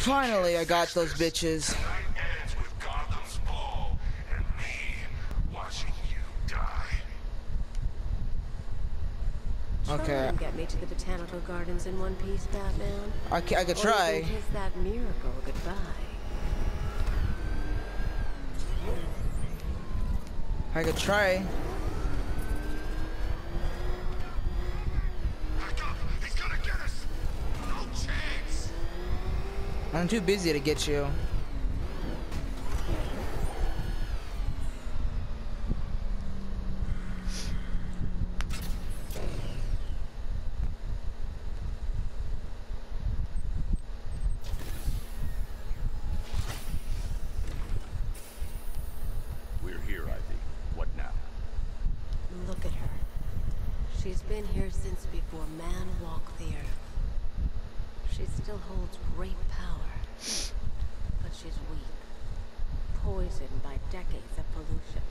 Finally, I got those bitches. ends with Gotham's fall and me watching you die. Try and get me to the botanical gardens in one piece, Batman. I, ca- I could Or try. can kiss that miracle goodbye. I could try. I'm too busy to get you. We're here, Ivy. What now? Look at her. She's been here since before man walked the earth. She still holds great power. But she's weak. Poisoned by decades of pollution.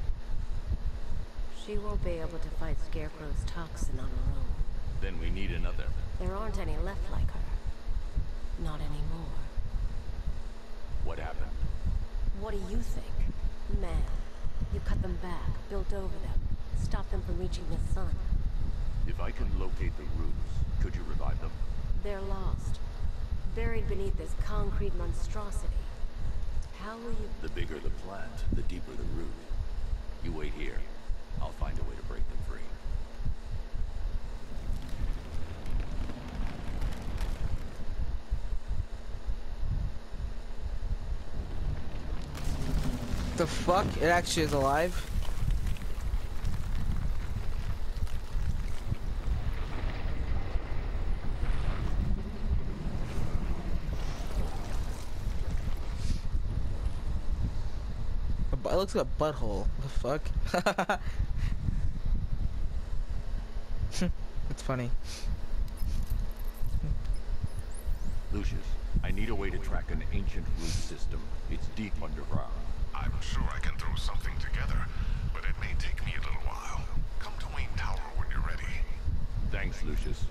She won't be able to fight Scarecrow's toxin on her own. Then we need another. There aren't any left like her. Not anymore. What happened? What do you think? Man. You cut them back, built over them, stopped them from reaching the sun. If I can locate the roots, could you revive them? They're lost. Buried beneath this concrete monstrosity. How will you... The bigger the plant, the deeper the root. You wait here. I'll find a way to break them free. The fuck? It actually is alive? A It looks like a butthole. The fuck? It's funny. Lucius, I need a way to track an ancient root system. It's deep underground. I'm sure I can throw something together, but it may take me a little while. Come to Wayne Tower when you're ready. Thanks, Lucius.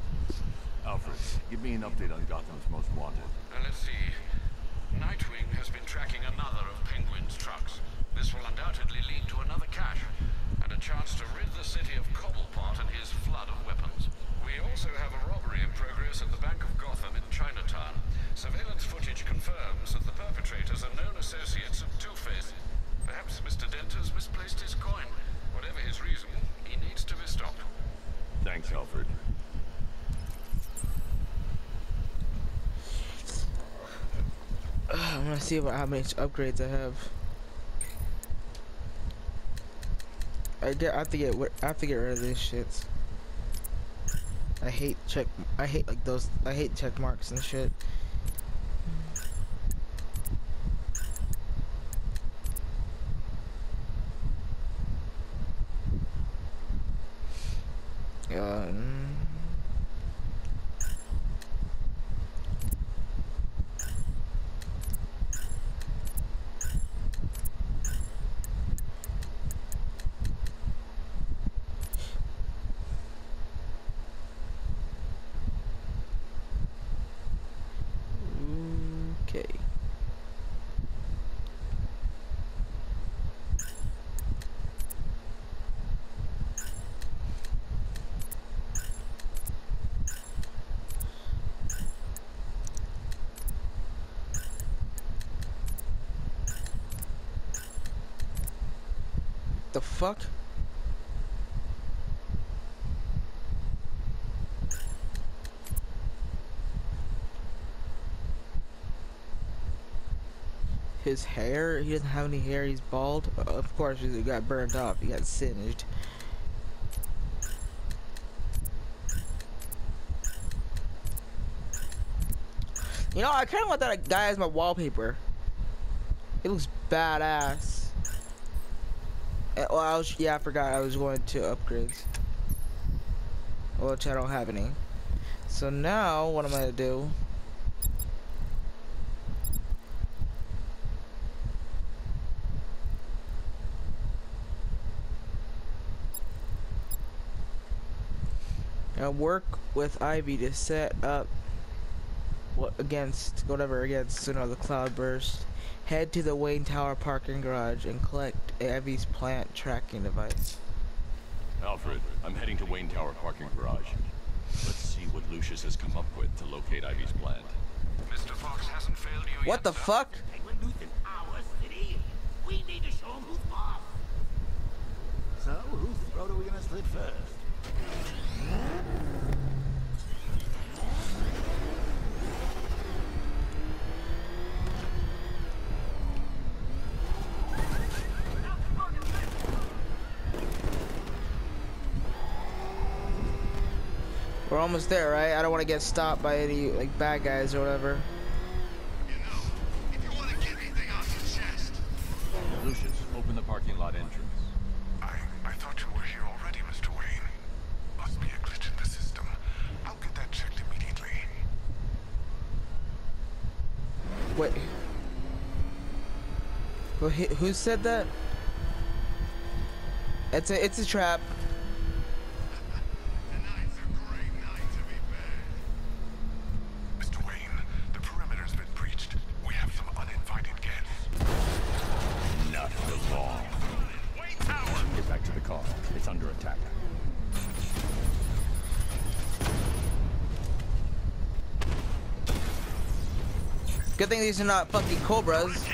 Alfred, give me an update on Gotham's Most Wanted. Uh, let's see. Nightwing has been tracking another of Penguin's trucks. This will undoubtedly lead to another cache, and a chance to rid the city of Cobblepot and his flood of weapons. We also have a robbery in progress at the Bank of Gotham in Chinatown. Surveillance footage confirms that the perpetrators are known associates of Two-Face. Perhaps Mr. Dent has misplaced his coin. Whatever his reason, he needs to be stopped. Thanks, Alfred. Gonna see about how many upgrades I have. I get. I have to get. I have to get rid of these shits. I hate check. I hate like those. I hate check marks and shit. Um, okay. The fuck? His hair? He doesn't have any hair. He's bald. Of course, he got burned off. He got singed. You know, I kind of want that guy as my wallpaper. He looks badass. Uh, Well, I was, yeah, I forgot I was going to upgrades. Which I don't have any. So now, what am I gonna do? Now work with Ivy to set up against whatever against you know the cloudburst. Head to the Wayne Tower parking garage and collect Ivy's plant tracking device. Alfred, I'm heading to Wayne Tower parking garage. Let's see what Lucius has come up with to locate Ivy's plant. Mr. Fox hasn't failed you What yet, the sir. fuck? Penguin our city. We need to show him who's boss. So, whose throat are we gonna slit first? We're almost there, right? I don't want to get stopped by any like bad guys or whatever. You know, if you want to get anything off your chest. Lucius, open the parking lot entrance. I, I thought you were here already, Mr. Wayne. Must be a glitch in the system. I'll get that checked immediately. Wait. Well, who who said that? It's a it's a trap. Good thing these are not fucking cobras.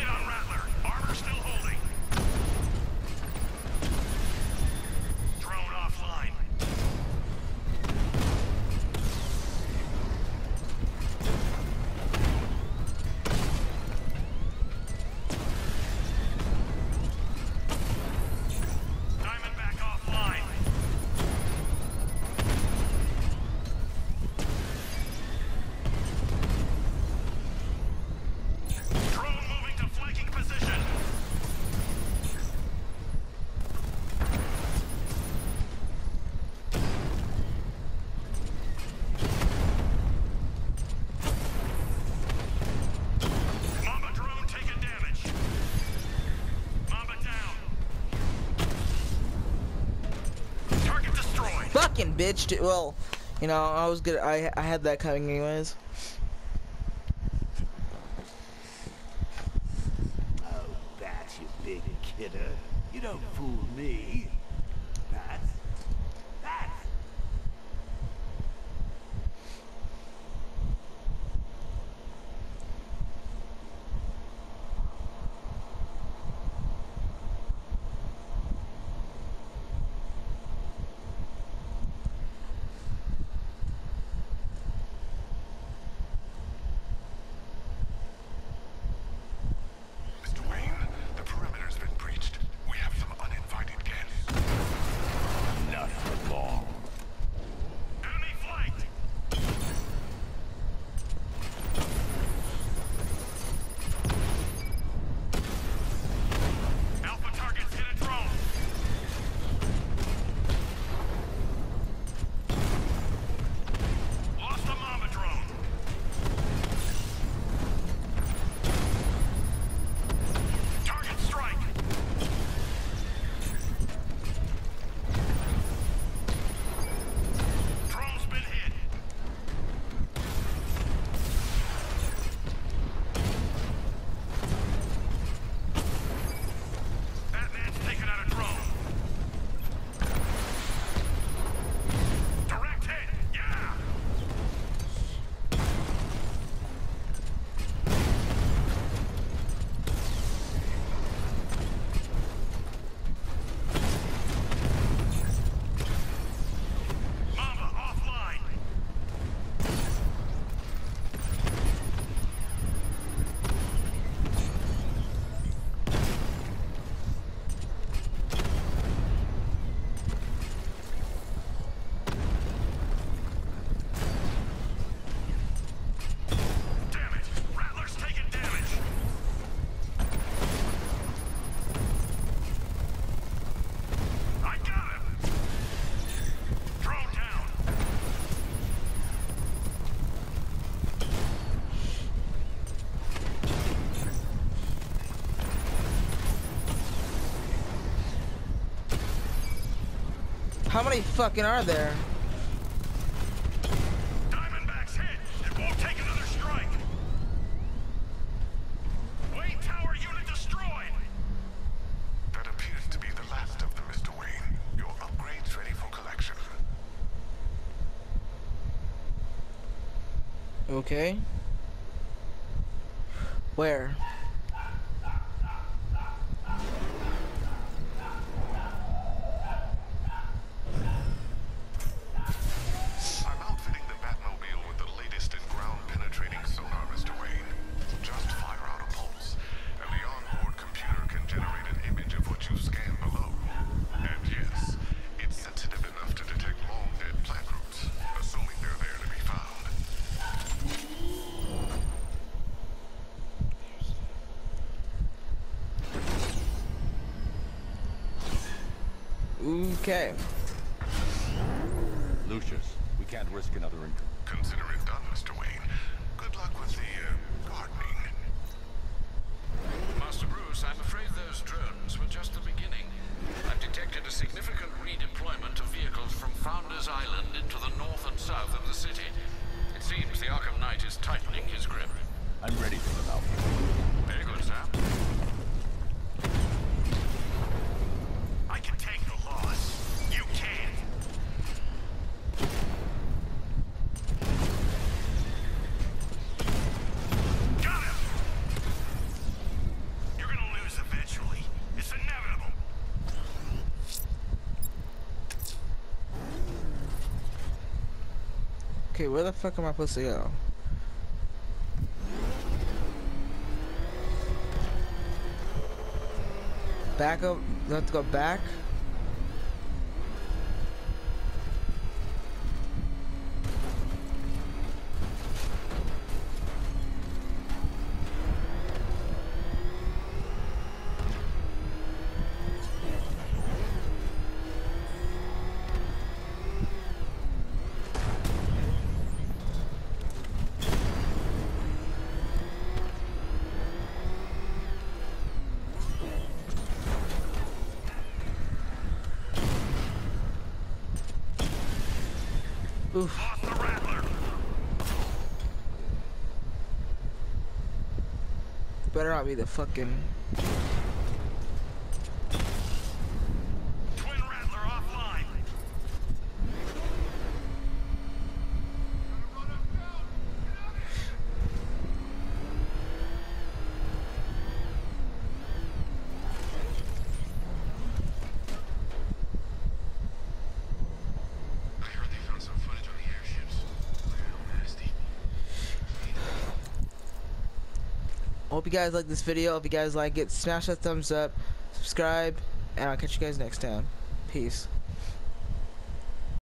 Bitch. dude. Well, you know, I was good. I I had that coming anyways. Oh, Bats, you big kidder. You don't fool me. How many fucking are there? Diamondbacks hit. It won't take another strike. Wayne Tower unit destroyed. That appears to be the last of them, Mr. Wayne. Your upgrade's ready for collection. Okay. Where? Okay. Lucius, we can't risk another intrusion. Consider it done, Mr. Wayne. Good luck with the, uh, gardening. Master Bruce, I'm afraid those drones were just the beginning. I've detected Okay, where the fuck am I supposed to go? Back up? Have to go back? Oof. Better not be the fucking. Hope you guys like this video. If you guys like it, smash that thumbs up, subscribe, and I'll catch you guys next time. Peace.